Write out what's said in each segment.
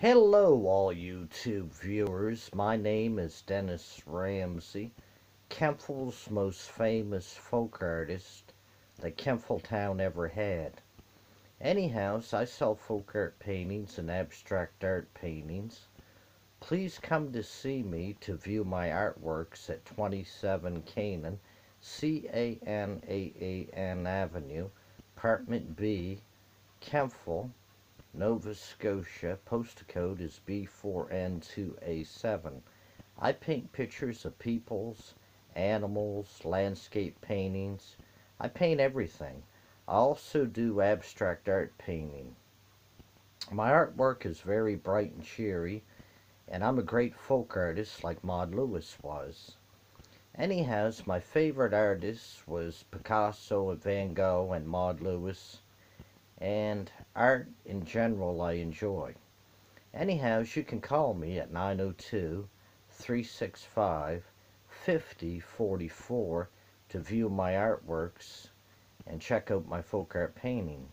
Hello, all YouTube viewers. My name is Dennis Ramsay, Kentville's most famous folk artist that Kentville town ever had. Anyhow, I sell folk art paintings and abstract art paintings. Please come to see me to view my artworks at 27 Canaan, C-A-N-A-A-N Avenue, Apartment B, Kentville, Nova Scotia. Postal code is B4N2A7. I paint pictures of peoples, animals, landscape paintings. I paint everything. I also do abstract art painting. My artwork is very bright and cheery, and I'm a great folk artist like Maud Lewis was. Anyhow, my favorite artists was Picasso and Van Gogh and Maud Lewis and art in general I enjoy. Anyhow, you can call me at 902 365 5044 to view my artworks and check out my folk art painting.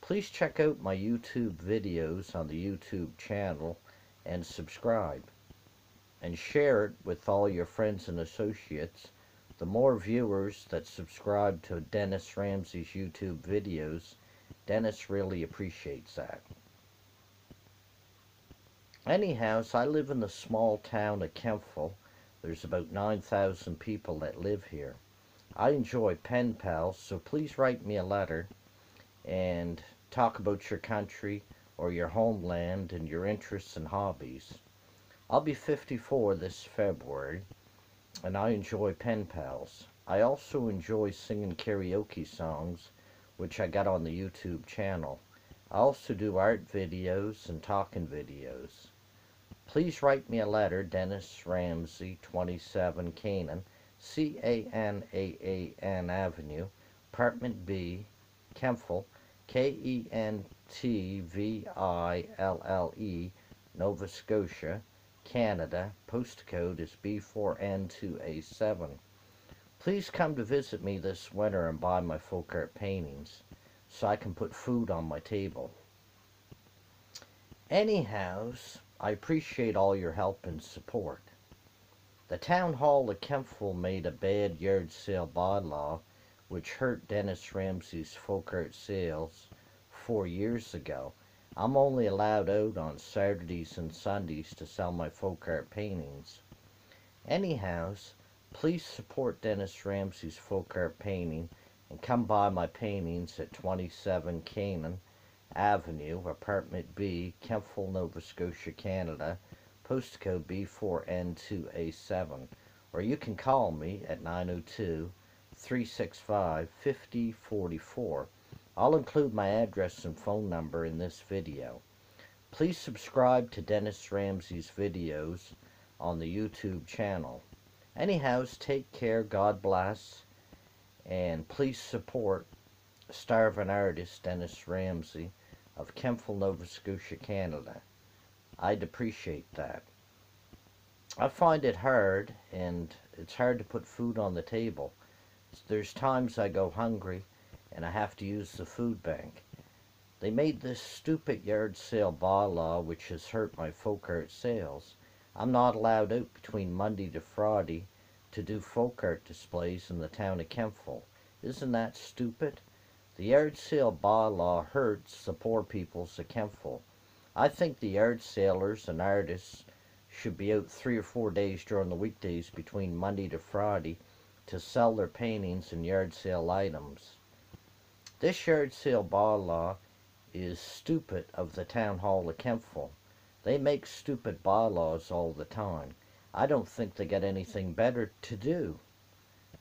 Please check out my YouTube videos on the YouTube channel and subscribe. And share it with all your friends and associates. The more viewers that subscribe to Dennis Ramsay's YouTube videos, Dennis really appreciates that. Anyhow, so I live in the small town of Kentville. There's about 9,000 people that live here. I enjoy pen pals, so please write me a letter and talk about your country or your homeland and your interests and hobbies. I'll be 54 this February, and I enjoy pen pals. I also enjoy singing karaoke songs which I got on the YouTube channel. I also do art videos and talking videos. Please write me a letter, Dennis Ramsay, 27 Canaan, C-A-N-A-A-N Avenue, Apartment B, Kentville, K-E-N-T-V-I-L-L-E, Nova Scotia, Canada. Postcode is B4N2A7. Please come to visit me this winter and buy my folk art paintings so I can put food on my table. Anyhows, I appreciate all your help and support. The town hall of Kentville made a bad yard sale bylaw which hurt Dennis Ramsay's folk art sales four years ago. I'm only allowed out on Saturdays and Sundays to sell my folk art paintings. Anyhows, Please support Dennis Ramsay's folk art painting and come by my paintings at 27 Canaan Avenue, Apartment B, Kentville, Nova Scotia, Canada, postcode B4N2A7, or you can call me at 902 365 5044. I'll include my address and phone number in this video. Please subscribe to Dennis Ramsay's videos on the YouTube channel. Anyhow, take care, God bless, and please support starving artist Dennis Ramsay of Kentville, Nova Scotia, Canada. I'd appreciate that. I find it hard, and it's hard to put food on the table. There's times I go hungry, and I have to use the food bank. They made this stupid yard sale bylaw which has hurt my folk art sales. I'm not allowed out between Monday to Friday to do folk art displays in the town of Kentville. Isn't that stupid? The yard sale bylaw hurts the poor peoples of Kentville. I think the yard sailors and artists should be out three or four days during the weekdays between Monday to Friday to sell their paintings and yard sale items. This yard sale bylaw is stupid of the town hall of Kentville. They make stupid bylaws all the time. I don't think they got anything better to do.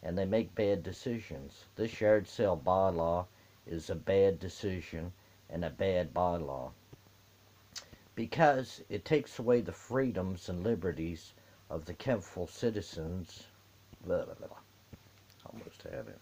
And they make bad decisions. This yard sale bylaw is a bad decision and a bad bylaw. Because it takes away the freedoms and liberties of the Kentville citizens. Blah, blah, blah. Almost had it.